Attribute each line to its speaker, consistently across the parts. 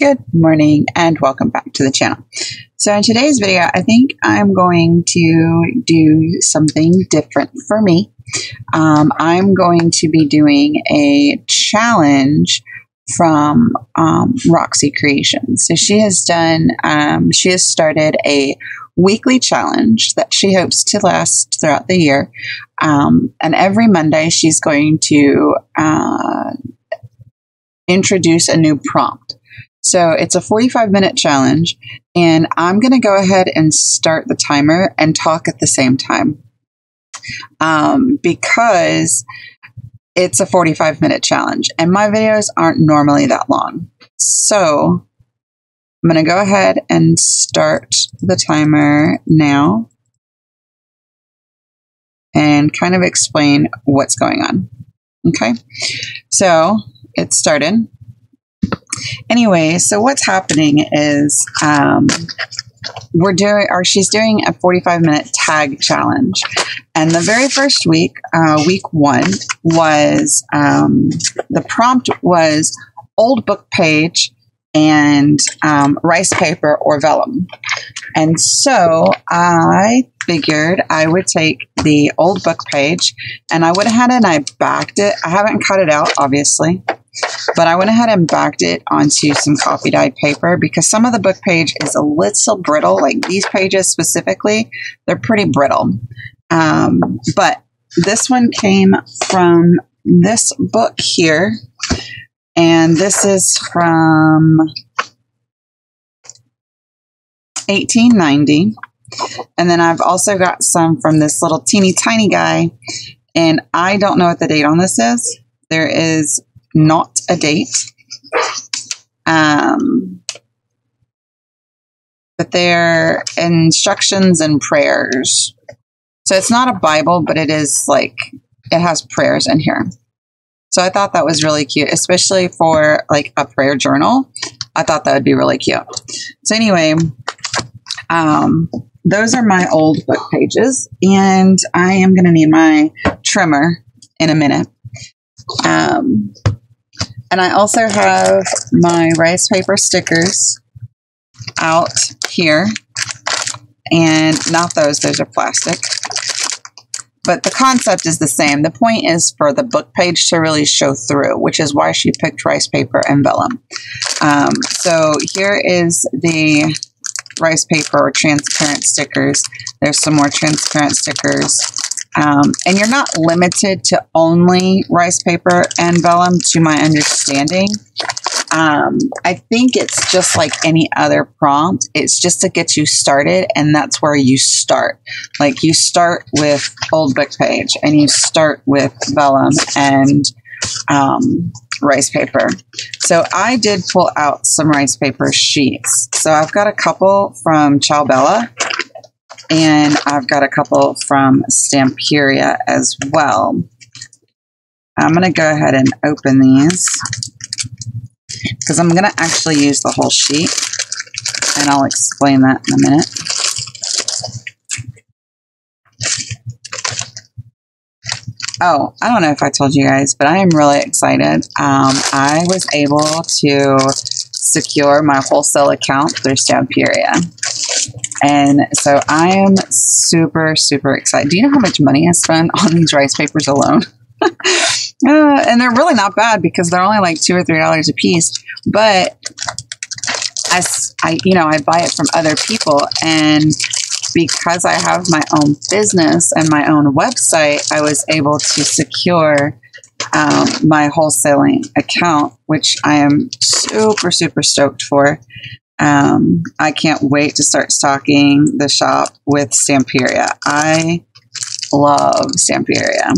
Speaker 1: Good morning and welcome back to the channel. So in today's video, I think I'm going to do something different for me. Um, I'm going to be doing a challenge from um, Roxy Creations. So she has done, um, she has started a weekly challenge that she hopes to last throughout the year. Um, and every Monday, she's going to uh, introduce a new prompt. So it's a 45 minute challenge, and I'm going to go ahead and start the timer and talk at the same time. Um, because it's a 45 minute challenge, and my videos aren't normally that long. So I'm going to go ahead and start the timer now and kind of explain what's going on. Okay, so it started. Anyway, so what's happening is um, we're doing, or she's doing a 45 minute tag challenge. And the very first week, uh, week one, was um, the prompt was old book page and um, rice paper or vellum. And so I figured I would take the old book page and I would went ahead and I backed it. I haven't cut it out, obviously. But I went ahead and backed it onto some coffee dyed paper because some of the book page is a little brittle. Like these pages specifically, they're pretty brittle. Um, but this one came from this book here. And this is from 1890. And then I've also got some from this little teeny tiny guy. And I don't know what the date on this is. There is not a date. Um, but they're instructions and prayers. So it's not a Bible, but it is like, it has prayers in here. So I thought that was really cute, especially for like a prayer journal. I thought that would be really cute. So anyway, um, those are my old book pages, and I am going to need my trimmer in a minute. Um, and I also have my rice paper stickers out here. And not those, those are plastic. But the concept is the same. The point is for the book page to really show through, which is why she picked rice paper and vellum. Um, so here is the rice paper or transparent stickers. There's some more transparent stickers. Um, and you're not limited to only rice paper and vellum, to my understanding. Um, I think it's just like any other prompt. It's just to get you started, and that's where you start. Like you start with old book page, and you start with vellum and um, rice paper. So I did pull out some rice paper sheets. So I've got a couple from Ciao Bella and I've got a couple from Stamperia as well. I'm going to go ahead and open these because I'm going to actually use the whole sheet and I'll explain that in a minute. Oh, I don't know if I told you guys, but I am really excited. Um, I was able to secure my wholesale account through Stamperia. And so I am super, super excited. Do you know how much money I spent on these rice papers alone? uh, and they're really not bad because they're only like two or three dollars a piece. But I, I, you know, I buy it from other people, and because I have my own business and my own website, I was able to secure um, my wholesaling account, which I am super, super stoked for. Um, I can't wait to start stocking the shop with Stamperia. I love Stamperia.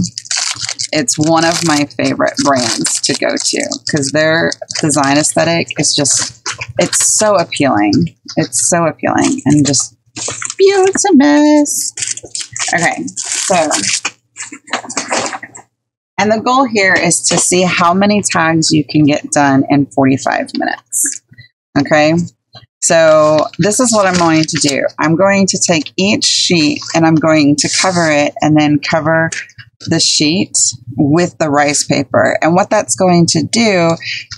Speaker 1: It's one of my favorite brands to go to because their design aesthetic is just, it's so appealing. It's so appealing and just beautifulness. Okay, so, and the goal here is to see how many tags you can get done in 45 minutes. Okay, so this is what I'm going to do. I'm going to take each sheet and I'm going to cover it and then cover the sheet with the rice paper. And what that's going to do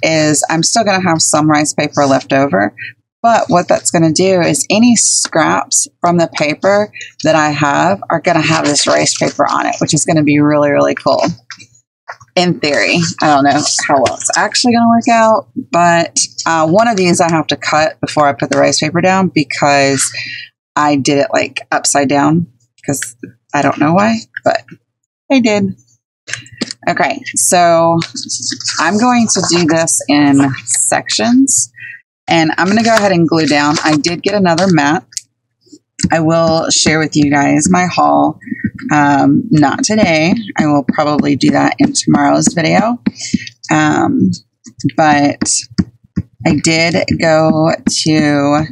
Speaker 1: is I'm still going to have some rice paper left over. But what that's going to do is any scraps from the paper that I have are going to have this rice paper on it, which is going to be really, really cool. In theory, I don't know how well it's actually going to work out, but uh, one of these I have to cut before I put the rice paper down because I did it like upside down because I don't know why, but I did. Okay, so I'm going to do this in sections and I'm going to go ahead and glue down. I did get another mat. I will share with you guys my haul. Um, not today. I will probably do that in tomorrow's video. Um, but I did go to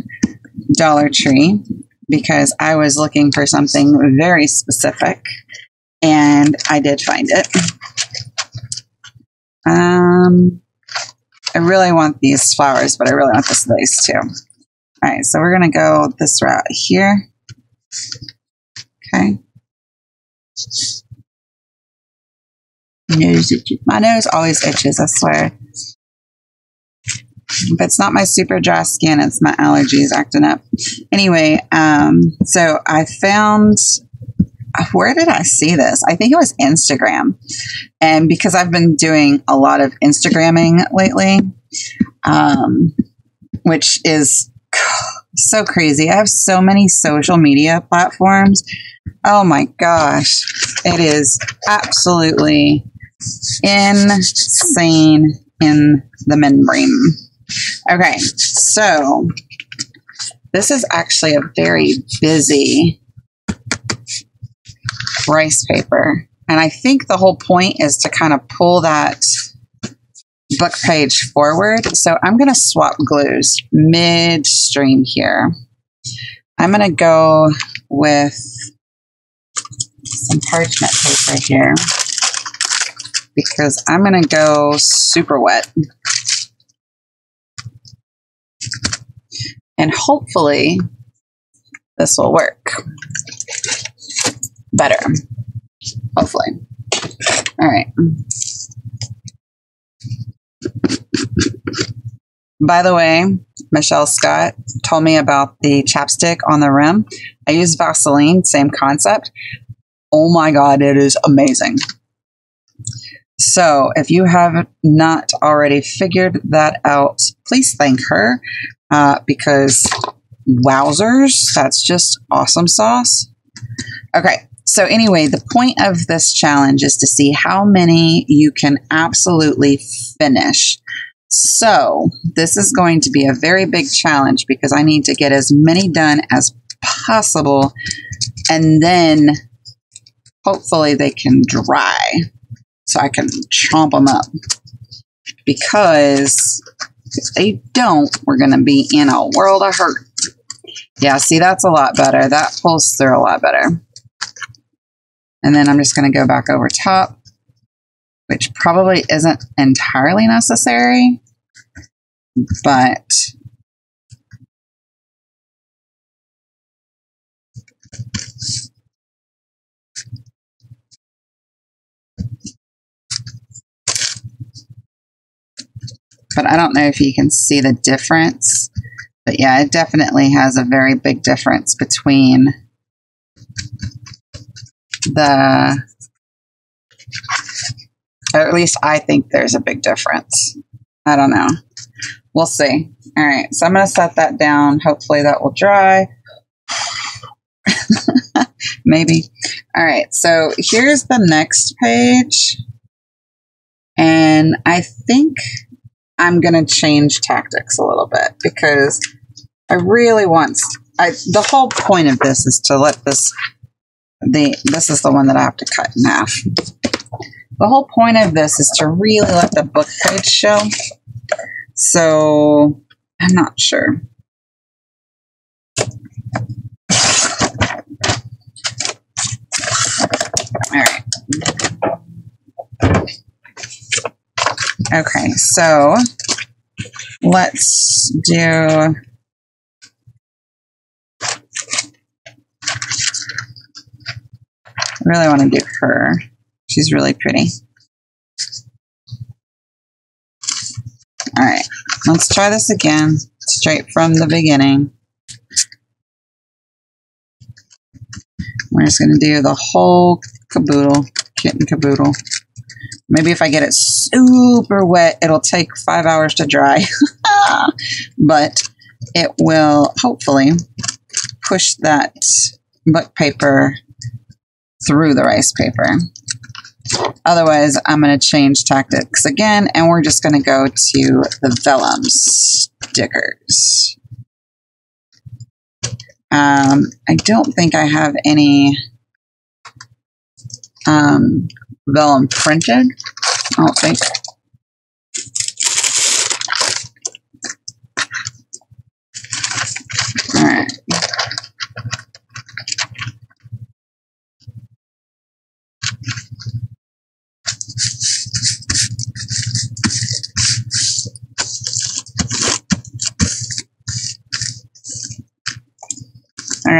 Speaker 1: Dollar Tree because I was looking for something very specific and I did find it. Um, I really want these flowers, but I really want this lace too. All right, so we're going to go this route here. Okay. My nose always itches, I swear. It's not my super dry skin, it's my allergies acting up. Anyway, um, so I found where did I see this? I think it was Instagram. And because I've been doing a lot of Instagramming lately, um, which is so crazy. I have so many social media platforms. Oh my gosh. It is absolutely insane in the membrane. Okay, so this is actually a very busy rice paper. And I think the whole point is to kind of pull that book page forward. So I'm going to swap glues midstream here. I'm going to go with some parchment paper here because I'm going to go super wet. And hopefully this will work better. Hopefully. All right. By the way, Michelle Scott told me about the chapstick on the rim. I use Vaseline, same concept. Oh my God, it is amazing. So, if you have not already figured that out, please thank her uh, because wowzers, that's just awesome sauce. Okay, so, anyway, the point of this challenge is to see how many you can absolutely finish. So, this is going to be a very big challenge because I need to get as many done as possible and then hopefully they can dry so I can chomp them up. Because if they don't, we're going to be in a world of hurt. Yeah, see, that's a lot better. That pulls through a lot better. And then I'm just going to go back over top, which probably isn't entirely necessary, but but I don't know if you can see the difference. But yeah, it definitely has a very big difference between the at least I think there's a big difference. I don't know. We'll see. All right, so I'm going to set that down. Hopefully that will dry. Maybe. All right, so here's the next page. And I think I'm going to change tactics a little bit because I really want I the whole point of this is to let this the this is the one that I have to cut in half. The whole point of this is to really let the book page show. So I'm not sure. All right. Okay, so let's do really want to do her. She's really pretty. All right, let's try this again, straight from the beginning. We're just going to do the whole caboodle, kit and caboodle. Maybe if I get it super wet, it'll take five hours to dry. but it will hopefully push that book paper through the rice paper. Otherwise, I'm going to change tactics again, and we're just going to go to the vellum stickers. Um, I don't think I have any um, vellum printed. I don't think. All right.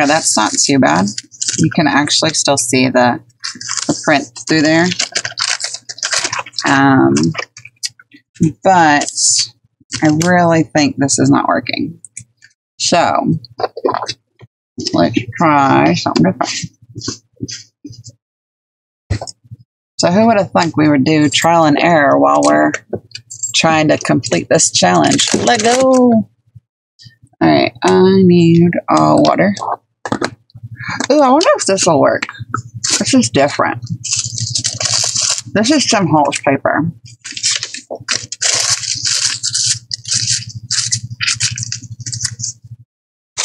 Speaker 1: Right, that's not too bad. You can actually still see the, the print through there. Um, but I really think this is not working. So let's try something different. So who would have thunk we would do trial and error while we're trying to complete this challenge? Let go. All right, I need uh, water. Ooh, I wonder if this will work. This is different. This is Tim Holtz paper.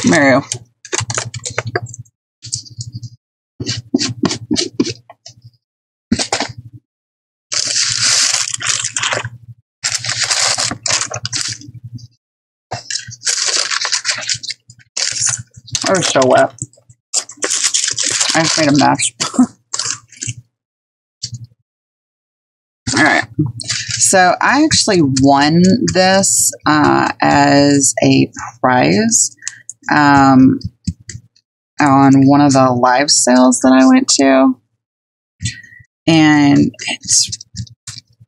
Speaker 1: Mario. They're so wet. I just made a mess. All right. So I actually won this uh, as a prize um, on one of the live sales that I went to. And it's,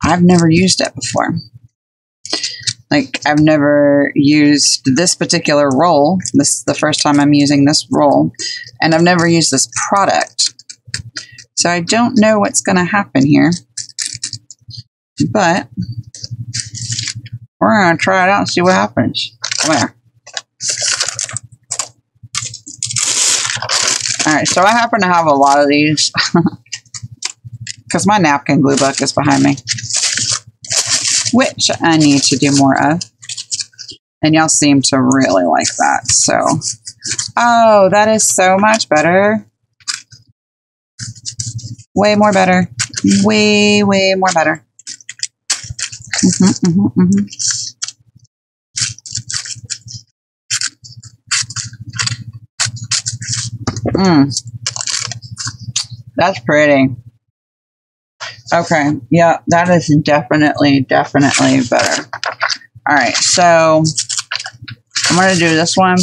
Speaker 1: I've never used it before. Like, I've never used this particular roll. This is the first time I'm using this roll. And I've never used this product. So I don't know what's going to happen here. But we're going to try it out and see what happens. Come here. Alright, so I happen to have a lot of these. Because my napkin glue book is behind me which I need to do more of. And y'all seem to really like that. So, oh, that is so much better. Way more better. Way, way more better. Mm-hmm, mm-hmm, mm-hmm. Mm. That's pretty. Okay. Yeah, that is definitely, definitely better. All right. So I'm going to do this one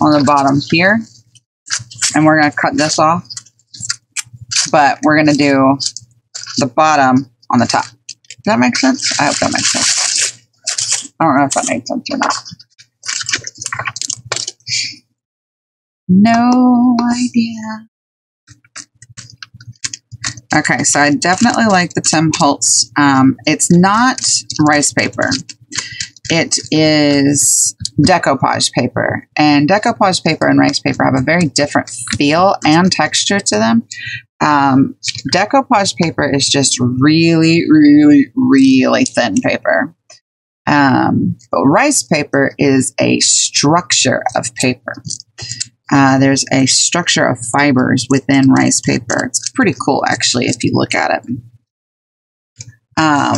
Speaker 1: on the bottom here. And we're going to cut this off. But we're going to do the bottom on the top. Does that make sense? I hope that makes sense. I don't know if that makes sense or not. No idea. Okay, so I definitely like the Tim Holtz. Um, it's not rice paper. It is decoupage paper. And decoupage paper and rice paper have a very different feel and texture to them. Um, decoupage paper is just really, really, really thin paper. Um, but rice paper is a structure of paper. Uh, there's a structure of fibers within rice paper. It's pretty cool, actually, if you look at it. Um?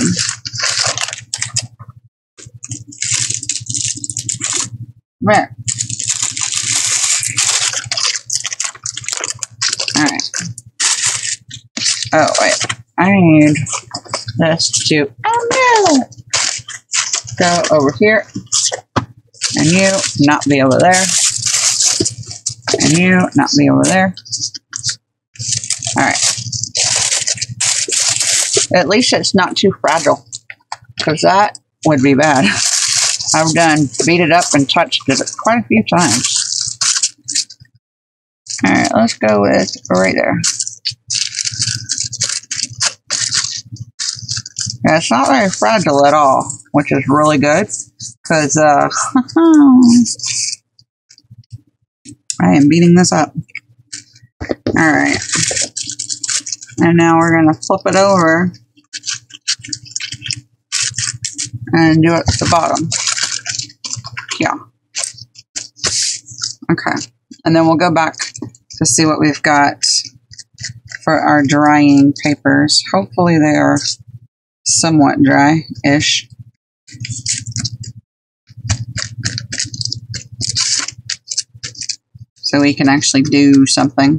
Speaker 1: All right. Oh, wait. I need this to, oh no, go over here. And you not be over there and you, not me over there. All right. At least it's not too fragile, because that would be bad. I've done beat it up and touched it quite a few times. All right, let's go with right there. Yeah, it's not very fragile at all, which is really good because uh, I am beating this up. All right. And now we're going to flip it over and do it at the bottom. Yeah. Okay. And then we'll go back to see what we've got for our drying papers. Hopefully they are somewhat dry-ish. So we can actually do something.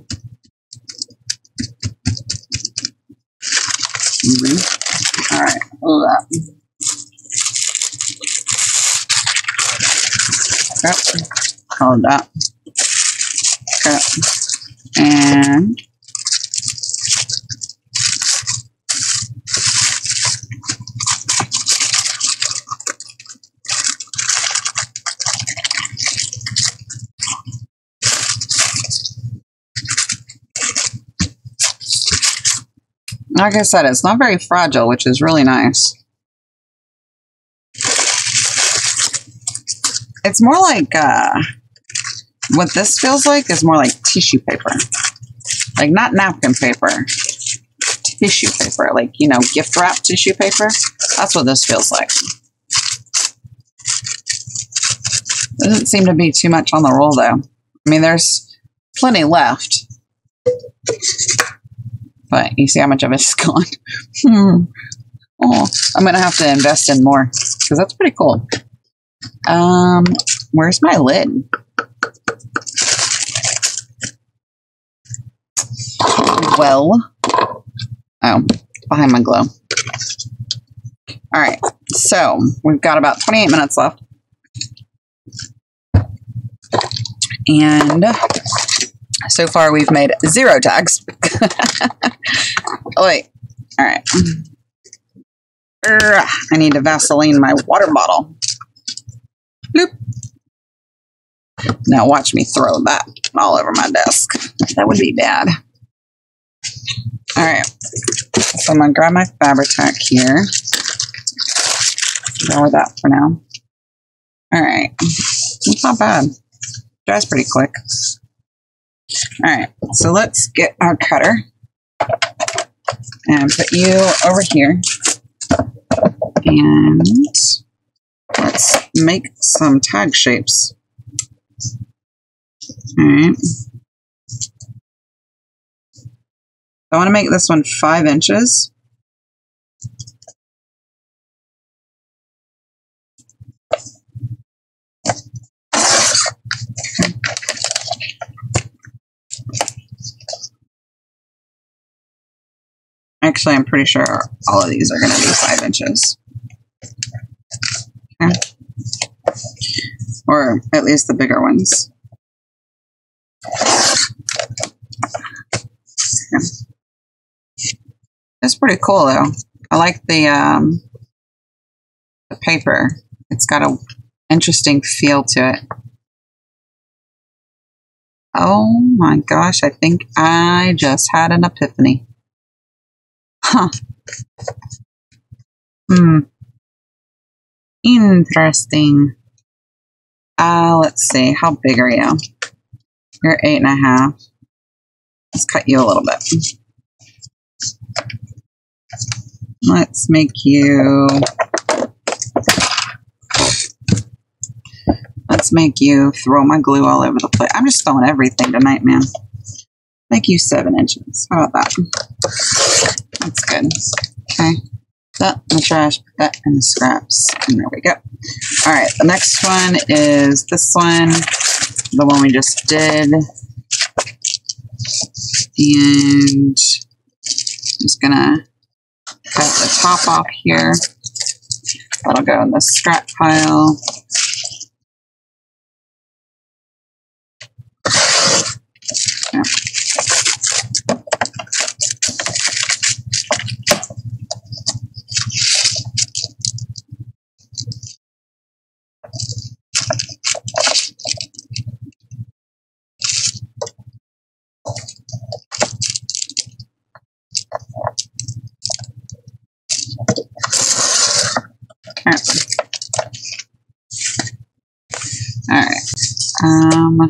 Speaker 1: Mm-hmm. All right, hold up. Yep. Hold up. Yep. And like I said, it's not very fragile, which is really nice. It's more like uh, what this feels like is more like tissue paper, like not napkin paper, tissue paper, like you know, gift wrap tissue paper. That's what this feels like. Doesn't seem to be too much on the roll though. I mean, there's plenty left. But you see how much of it's gone. hmm. Oh, I'm gonna have to invest in more because that's pretty cool. Um, where's my lid? Well, oh, behind my glow. All right, so we've got about 28 minutes left. And so far we've made zero tags. oh, wait. All right. Er, I need to Vaseline my water bottle. Bloop. Now watch me throw that all over my desk. That would be bad. All right. So I'm going to grab my Fabri-Tac here. Go with that for now. All right. It's not bad. Dries pretty quick. All right, so let's get our cutter and put you over here. And let's make some tag shapes. All right. I want to make this one five inches. Actually, I'm pretty sure all of these are going to be five inches. Okay. Or at least the bigger ones. It's pretty cool though. I like the um, the paper. It's got a interesting feel to it. Oh my gosh, I think I just had an epiphany. Huh. Hmm. Interesting. Uh, let's see. How big are you? You're eight and a half. Let's cut you a little bit. Let's make you. Let's make you throw my glue all over the place. I'm just throwing everything tonight, man. Make you seven inches. How about that? That's good. Okay. That in the trash, put that in the scraps. And there we go. All right, the next one is this one, the one we just did. And I'm just gonna cut the top off here. That'll go in the scrap pile. All right. Um,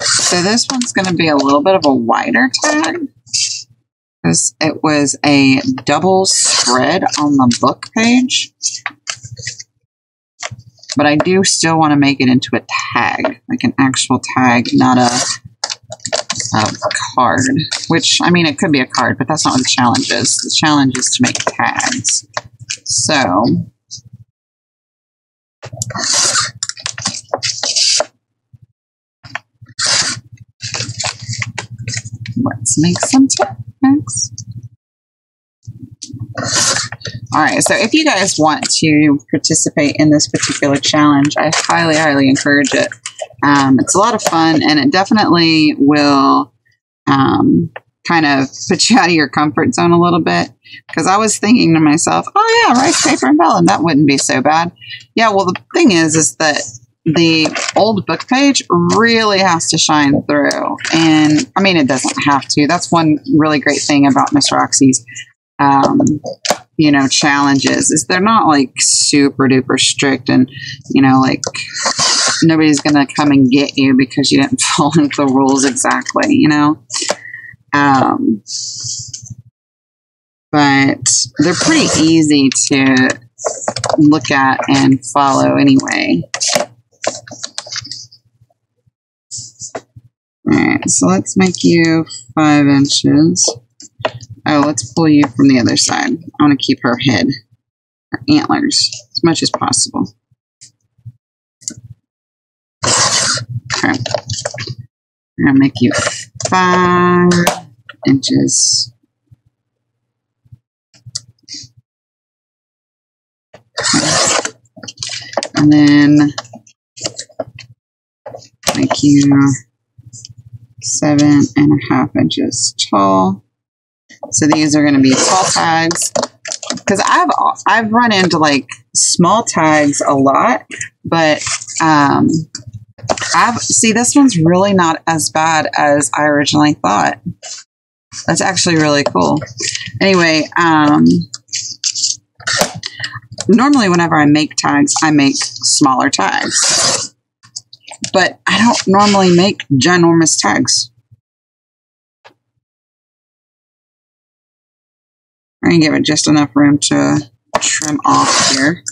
Speaker 1: so this one's going to be a little bit of a wider tag because it was a double spread on the book page. But I do still want to make it into a tag, like an actual tag, not a, a card. Which, I mean, it could be a card, but that's not what the challenge is. The challenge is to make tags. So, let's make some tags. All right, so if you guys want to participate in this particular challenge, I highly, highly encourage it. Um, it's a lot of fun, and it definitely will um, kind of put you out of your comfort zone a little bit. Because I was thinking to myself, oh yeah, rice paper and vellum, that wouldn't be so bad. Yeah, well, the thing is, is that the old book page really has to shine through. And I mean, it doesn't have to. That's one really great thing about Miss Roxy's, um, you know, challenges is they're not like super duper strict and, you know, like nobody's going to come and get you because you didn't follow the rules exactly, you know? Um, but they're pretty easy to look at and follow anyway. Alright, so let's make you five inches. Oh, let's pull you from the other side. I want to keep her head, her antlers, as much as possible. I'm to make you five inches. And then make you seven and a half inches tall. So these are going to be tall tags because I've I've run into like small tags a lot, but um, I've see this one's really not as bad as I originally thought. That's actually really cool. Anyway, um, normally whenever I make tags, I make smaller tags. But I don't normally make ginormous tags. I'm going to give it just enough room to trim off here.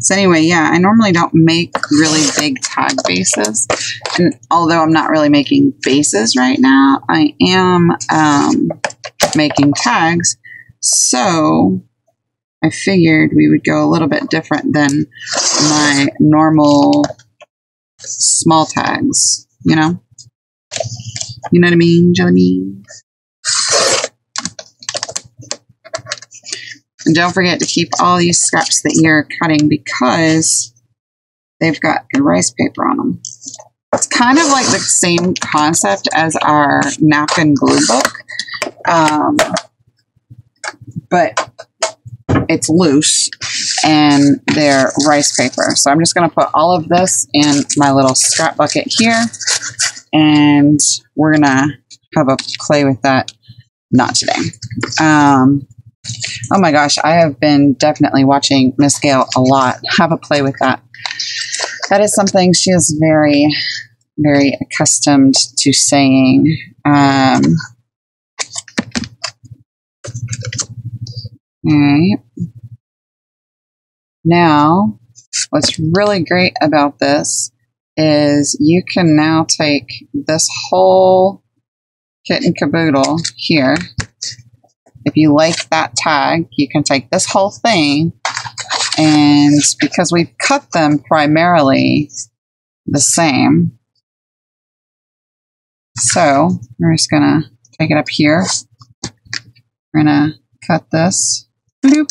Speaker 1: So anyway, yeah, I normally don't make really big tag bases. And although I'm not really making bases right now, I am um, making tags. So I figured we would go a little bit different than my normal small tags, you know? You know what I mean, Jelly bean? And don't forget to keep all these scraps that you're cutting because they've got rice paper on them. It's kind of like the same concept as our napkin glue book, um, but it's loose and they're rice paper. So I'm just going to put all of this in my little scrap bucket here and we're going to have a play with that. Not today. Um, Oh my gosh, I have been definitely watching Miss Gail a lot. Have a play with that. That is something she is very, very accustomed to saying. Um, right. Now, what's really great about this is you can now take this whole kit and caboodle here if you like that tag, you can take this whole thing and because we've cut them primarily the same, so we're just gonna take it up here. We're gonna cut this, bloop,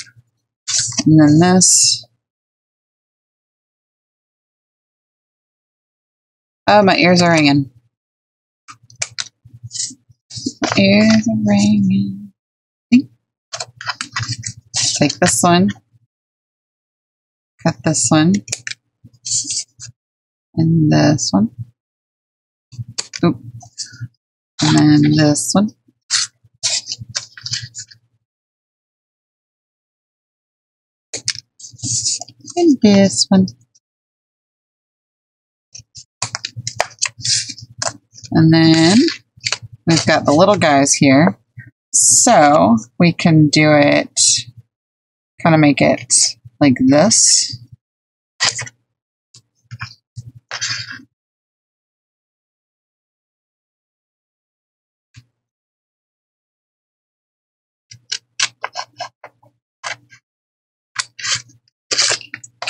Speaker 1: and then this. Oh, my ears are ringing. Ears are ringing. Take this one, cut this one, and this one. Oop. And then this one. And this one. And then we've got the little guys here. So we can do it, kind of make it like this.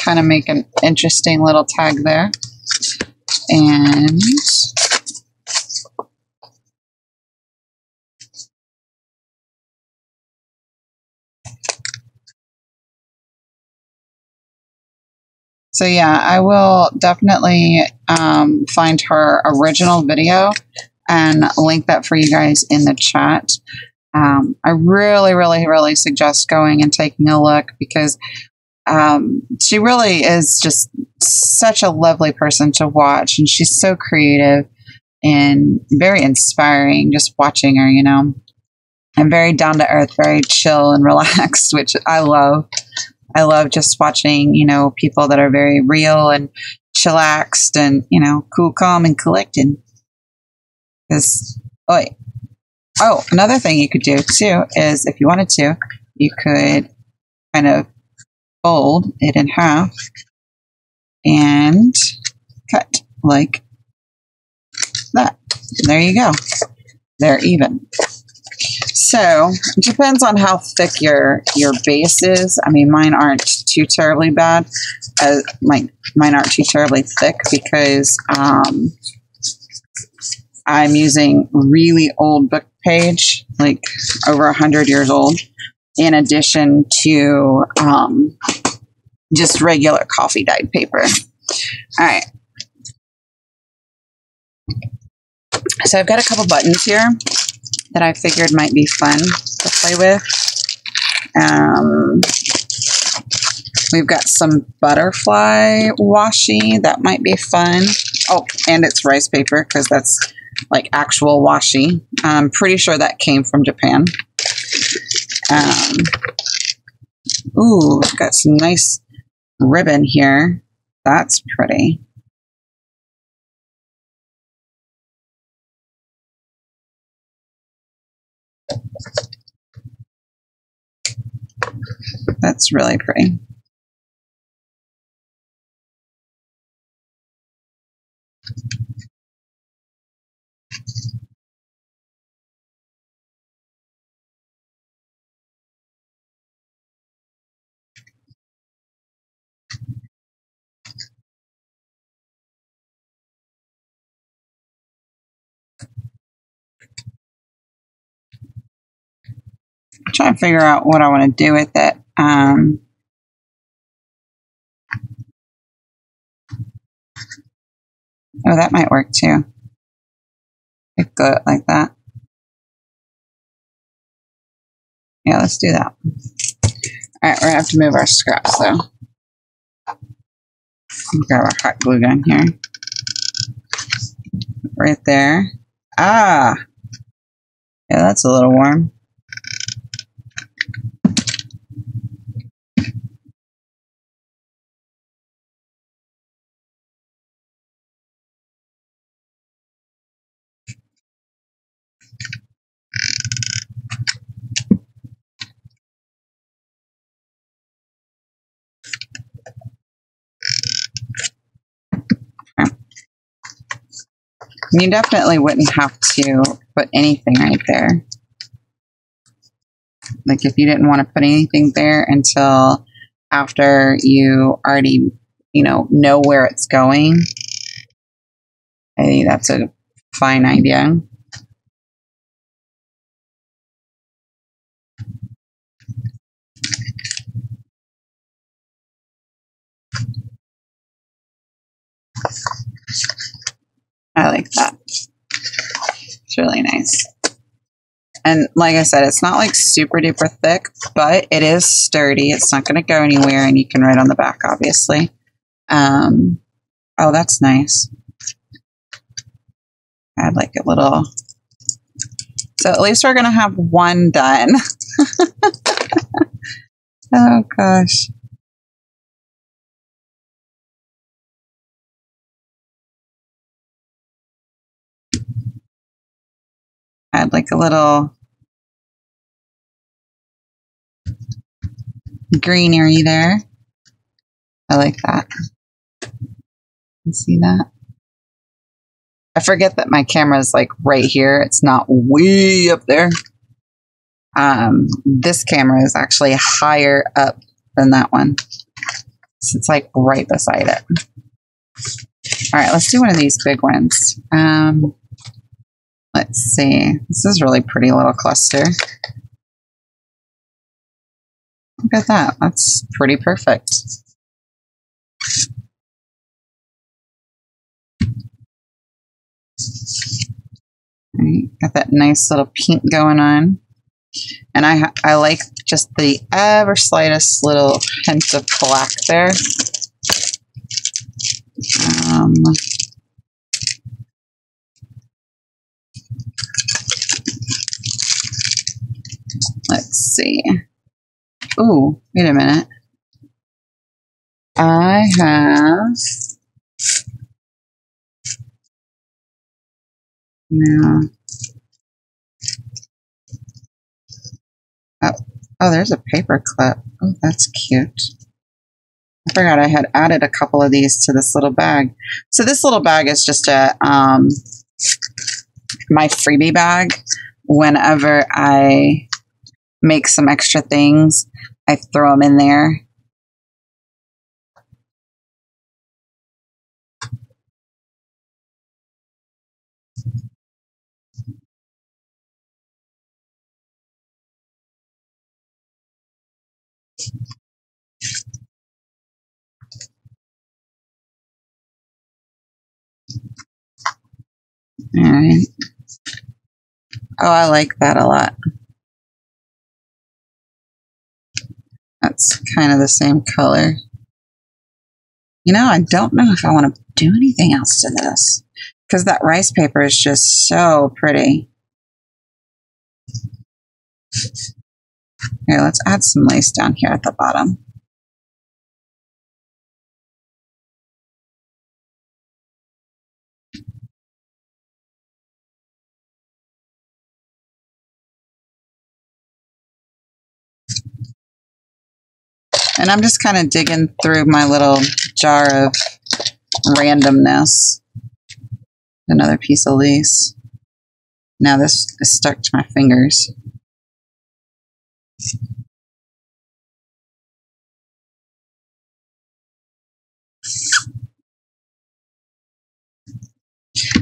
Speaker 1: Kind of make an interesting little tag there. And So yeah, I will definitely um, find her original video and link that for you guys in the chat. Um, I really, really, really suggest going and taking a look because um, she really is just such a lovely person to watch, and she's so creative and very inspiring. Just watching her, you know, and very down to earth, very chill and relaxed, which I love. I love just watching, you know, people that are very real and chillaxed and, you know, cool, calm, and collected. Because, oh, oh, another thing you could do too is if you wanted to, you could kind of fold it in half and cut like that. There you go. They're even. So it depends on how thick your your base is. I mean, mine aren't too terribly bad. Uh, mine mine aren't too terribly thick because um, I'm using really old book page, like over a hundred years old, in addition to um, just regular coffee dyed paper. All right. So I've got a couple buttons here that I figured might be fun to play with. Um, we've got some butterfly washi that might be fun. Oh, and it's rice paper because that's like actual washi. I'm pretty sure that came from Japan. Um, ooh, got some nice ribbon here. That's pretty. That's really pretty. Trying to figure out what I want to do with it. Um, oh, that might work too. It go like that. Yeah, let's do that. All right, we're gonna have to move our scraps though. Grab our hot glue gun here. Right there. Ah! Yeah, that's a little warm. You definitely wouldn't have to put anything right there. Like if you didn't want to put anything there until after you already, you know, know where it's going. I think that's a fine idea. I like that. It's really nice. And like I said, it's not like super duper thick, but it is sturdy. It's not going to go anywhere, and you can write on the back, obviously. Um, oh, that's nice. Add like a little. So at least we're going to have one done. oh, gosh. Add like a little greenery there. I like that. You see that? I forget that my camera is like right here. It's not way up there. Um, this camera is actually higher up than that one. So it's like right beside it. All right, let's do one of these big ones. Um, let's see. This is really pretty little cluster. Look at that. That's pretty perfect. Got that nice little pink going on. And I, I like just the ever slightest little hint of black there. Um, let's see. Oh, wait a minute. I have. No. Oh, oh, there's a paper clip. Oh, that's cute. I forgot I had added a couple of these to this little bag. So this little bag is just a um, my freebie bag. Whenever I make some extra things, I throw them in there. All right. Oh, I like that a lot. That's kind of the same color. You know, I don't know if I want to do anything else to this because that rice paper is just so pretty. Here, let's add some lace down here at the bottom. And I'm just kind of digging through my little jar of randomness. Another piece of lace. Now this is stuck to my fingers.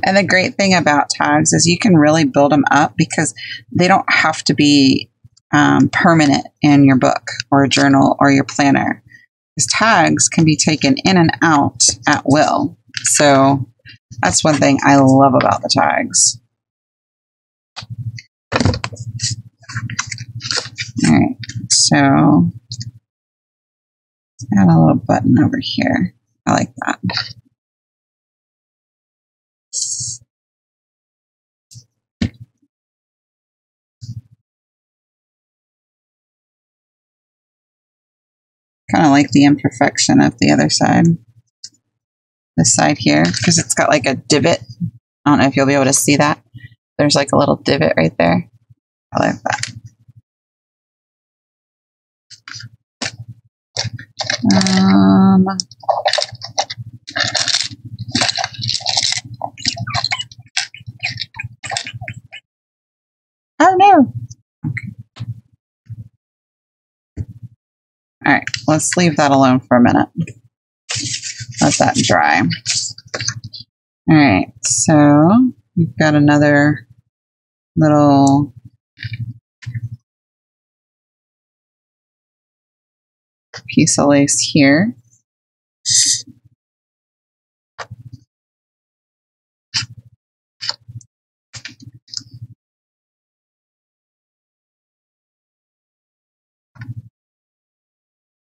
Speaker 1: And the great thing about tags is you can really build them up because they don't have to be um, permanent in your book or a journal or your planner. These tags can be taken in and out at will. So that's one thing I love about the tags. All right, so add a little button over here. I like that. Kind of like the imperfection of the other side. This side here, because it's got like a divot. I don't know if you'll be able to see that. There's like a little divot right there. I like that. Um, oh no. All right, let's leave that alone for a minute. Let that dry. All right, so we've got another little piece of lace here.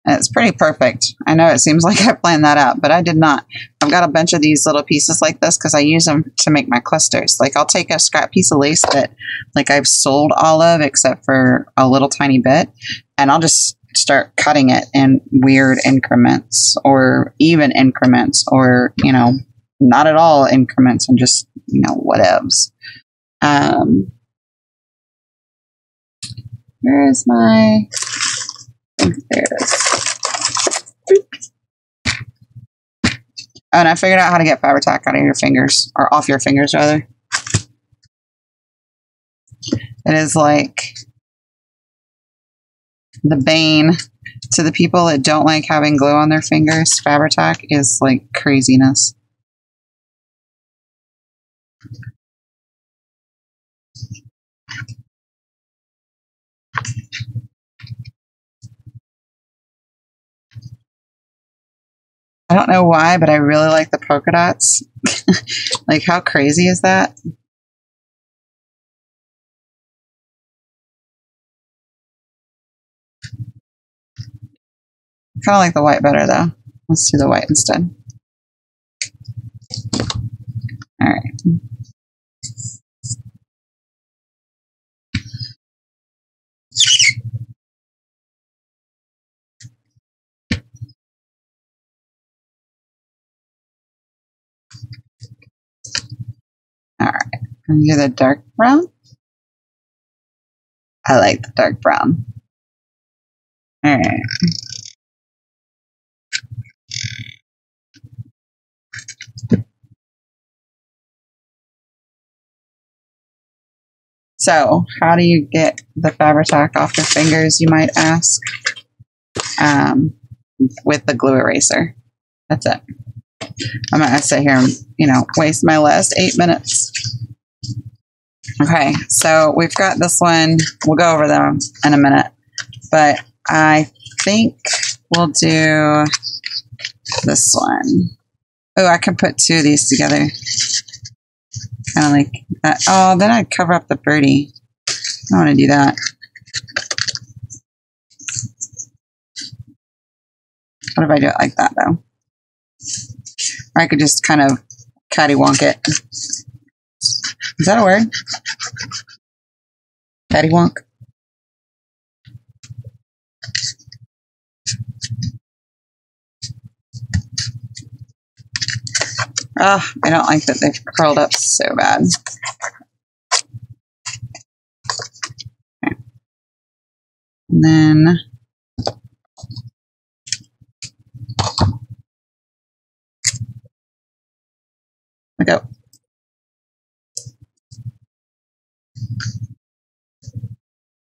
Speaker 1: And it's pretty perfect. I know it seems like I planned that out, but I did not. I've got a bunch of these little pieces like this because I use them to make my clusters. Like I'll take a scrap piece of lace that like I've sold all of except for a little tiny bit, and I'll just start cutting it in weird increments or even increments or, you know, not at all increments and just, you know, whatevs. Um, where is my, there it is. Oh, and I figured out how to get Fabri-Tac out of your fingers, or off your fingers, rather. It is like the bane to the people that don't like having glue on their fingers. Fabri-Tac is like craziness. I don't know why, but I really like the polka dots. like, how crazy is that? kind of like the white better, though. Let's do the white instead. All right. And do the dark brown. I like the dark brown. All right. So, how do you get the Fabri-Tac off your fingers, you might ask? Um, with the glue eraser. That's it. I'm going to sit here and, you know, waste my last eight minutes. Okay, so we've got this one. We'll go over them in a minute. But I think we'll do this one. Oh, I can put two of these together. Kind of like that. Oh, then I'd cover up the birdie. I don't want to do that. What if I do it like that, though? Or I could just kind of cattywonk it. Is that a word? Cattywonk? Oh, ah, I don't like that they've curled up so bad. And then look out.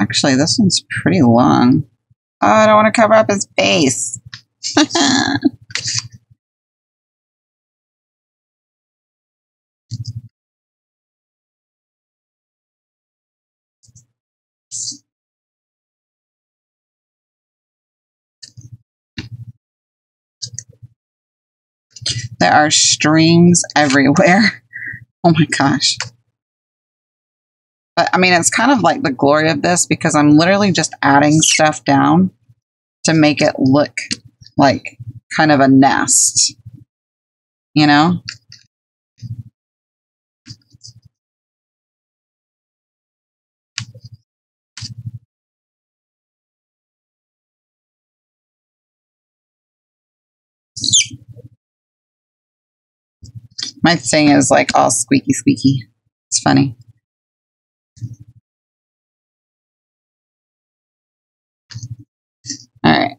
Speaker 1: Actually, this one's pretty long. Oh, I don't want to cover up his face. there are strings everywhere. Oh my gosh. But I mean, it's kind of like the glory of this because I'm literally just adding stuff down to make it look like kind of a nest, you know? My thing is like all squeaky squeaky. It's funny. All right.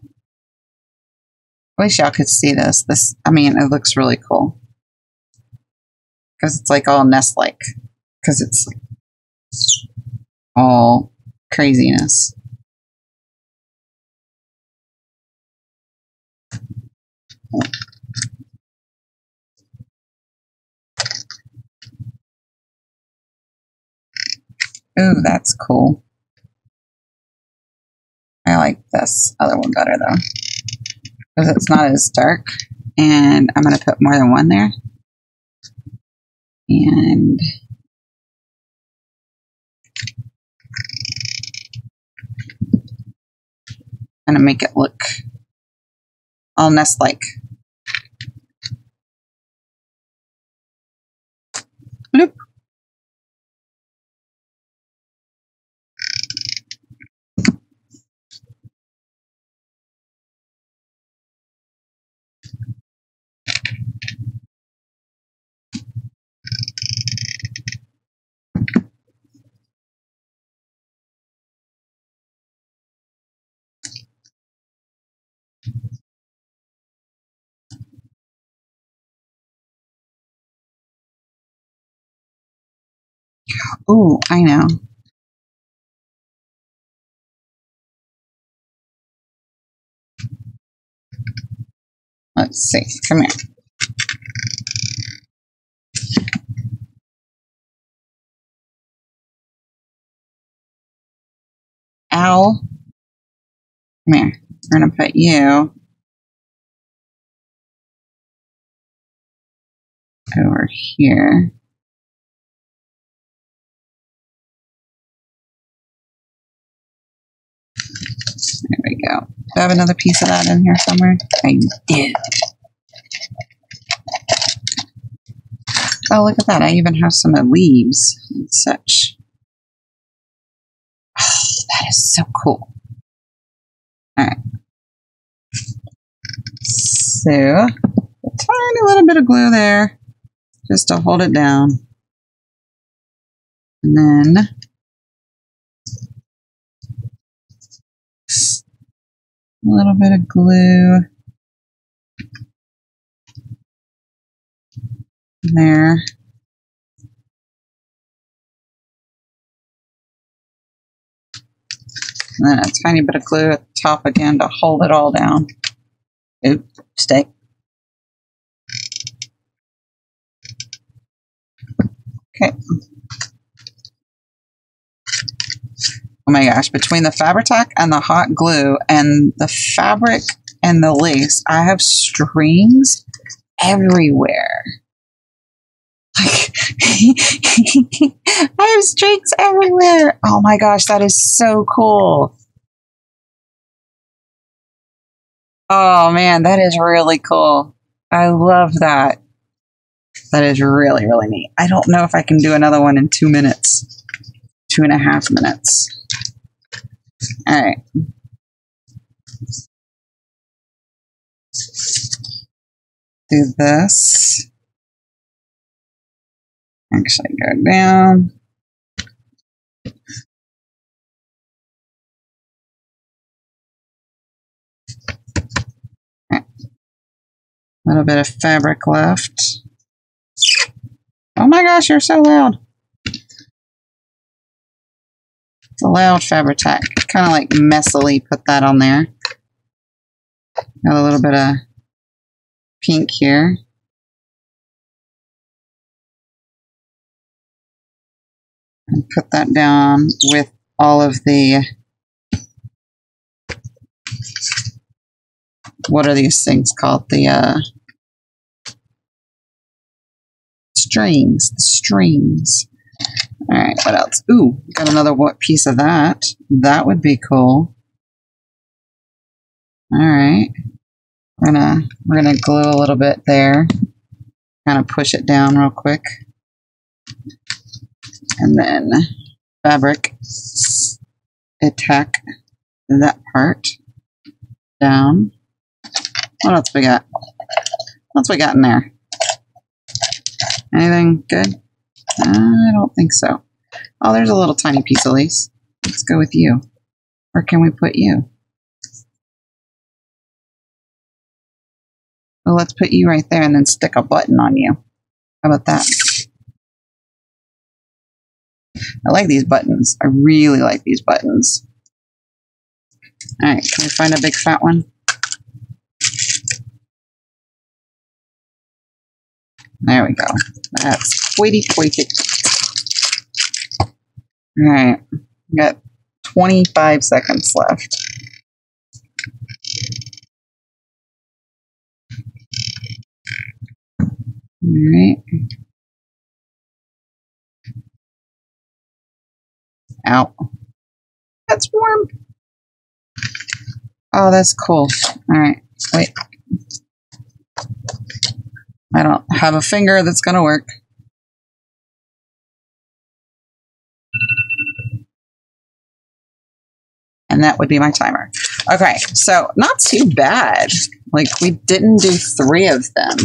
Speaker 1: I wish y'all could see this. This, I mean, it looks really cool because it's like all nest like because it's all craziness. Ooh, that's cool. I like this other one better though. Because it's not as dark. And I'm going to put more than one there. And I'm going to make it look all nest-like. Bloop. Ooh, I know. Let's see. Come here. Owl. Come here. We're going to put you over here. There we go. Do I have another piece of that in here somewhere? I did. Oh, look at that. I even have some leaves and such. Oh, that is so cool. All right. So, a tiny little bit of glue there just to hold it down. And then a little bit of glue there. And then a tiny bit of glue at the top again to hold it all down. Oop, stay. Okay. Oh my gosh, between the Fabri-Tac and the hot glue and the fabric and the lace, I have strings everywhere. Like, I have strings everywhere. Oh my gosh, that is so cool. Oh man, that is really cool. I love that. That is really, really neat. I don't know if I can do another one in two minutes, two and a half minutes. All right. Do this. Actually, go down. A little bit of fabric left. Oh my gosh, you're so loud. It's a loud Fabri-Tac. Kind of like messily put that on there. Got a little bit of pink here. And put that down with all of the what are these things called? The uh, strings. The strings. All right, what else? Ooh, got another what piece of that. That would be cool. All right, we're gonna we're gonna glue a little bit there. Kind of push it down real quick, and then fabric attack that part down. What else we got? What else we got in there? Anything good? I don't think so. Oh, there's a little tiny piece of lace. Let's go with you. Where can we put you? Well, let's put you right there and then stick a button on you. How about that? I like these buttons. I really like these buttons. All right, can we find a big fat one? There we go. That's pointy pointed. All right. Got 25 seconds left. All right. Out. That's warm. Oh, that's cool. All right. Wait. I don't have a finger that's going to work. And that would be my timer. Okay, so not too bad. Like, we didn't do three of them.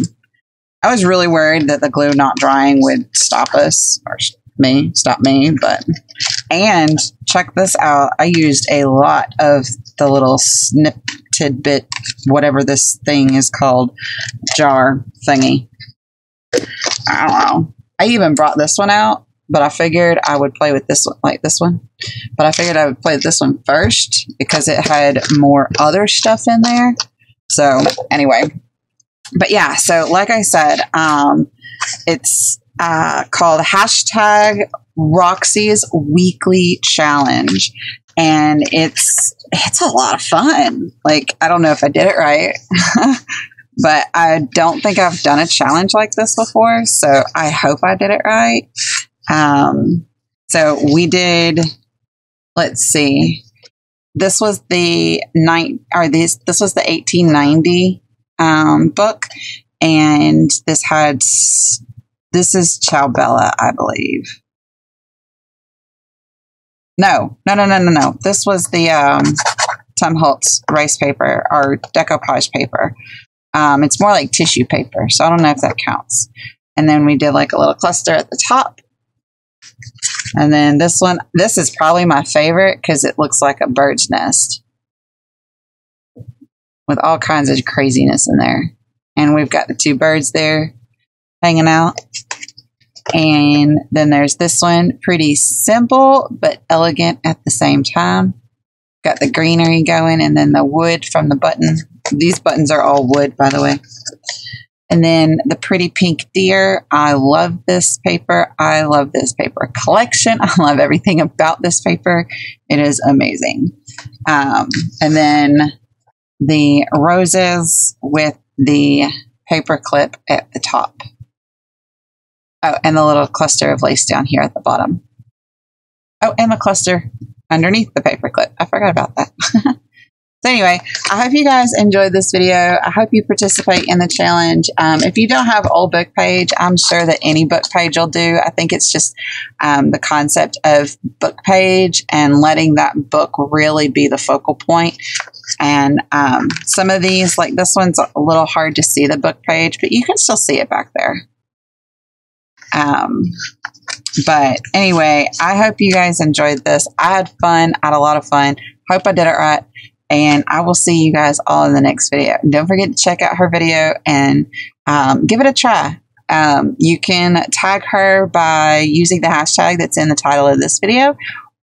Speaker 1: I was really worried that the glue not drying would stop us, or me, stop me, but. And check this out. I used a lot of the little snip tidbit, whatever this thing is called, jar thingy. I don't know. I even brought this one out, but I figured I would play with this one, like this one. But I figured I would play this one first because it had more other stuff in there. So, anyway. But yeah, so like I said, um, it's uh, called hashtag Roxy's Weekly Challenge. And it's it's a lot of fun. Like, I don't know if I did it right. but I don't think I've done a challenge like this before. So I hope I did it right. Um, so we did, let's see, this was the night, or this, this was the 1890 um, book. And this had, this is Ciao Bella, I believe. No, no, no, no, no, no. This was the um, Tim Holtz rice paper or decoupage paper. Um, it's more like tissue paper, so I don't know if that counts. And then we did like a little cluster at the top. And then this one, this is probably my favorite because it looks like a bird's nest with all kinds of craziness in there. And we've got the two birds there hanging out. And then there's this one, pretty simple but elegant at the same time. Got the greenery going and then the wood from the button. These buttons are all wood, by the way. And then the pretty pink deer. I love this paper. I love this paper collection. I love everything about this paper. It is amazing. Um, and then the roses with the paper clip at the top. Oh, and the little cluster of lace down here at the bottom. Oh, and the cluster underneath the paperclip. I forgot about that. so anyway, I hope you guys enjoyed this video. I hope you participate in the challenge. Um, if you don't have old book page, I'm sure that any book page will do. I think it's just um, the concept of book page and letting that book really be the focal point. And um, some of these, like this one's a little hard to see the book page, but you can still see it back there. Um, but anyway, I hope you guys enjoyed this. I had fun. I had a lot of fun. Hope I did it right. And I will see you guys all in the next video. Don't forget to check out her video and um, give it a try. Um, you can tag her by using the hashtag that's in the title of this video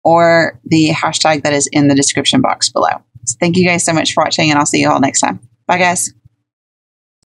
Speaker 1: or the hashtag that is in the description box below. So thank you guys so much for watching, and I'll see you all next time. Bye, guys.